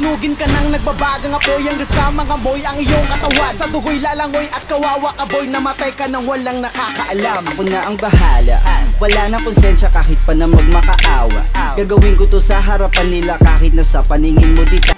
Susunugin ka nang nagbabagang apoy Ang sa mga moy ang iyong katawan. Sa dugoy lalangoy at kawawa ka boy Namatay ka nang walang nakakaalam. Ako na ang bahala. Wala na konsensya kahit pa na magmakaawa. Gagawin ko to sa harapan nila kahit na sa paningin mo di ka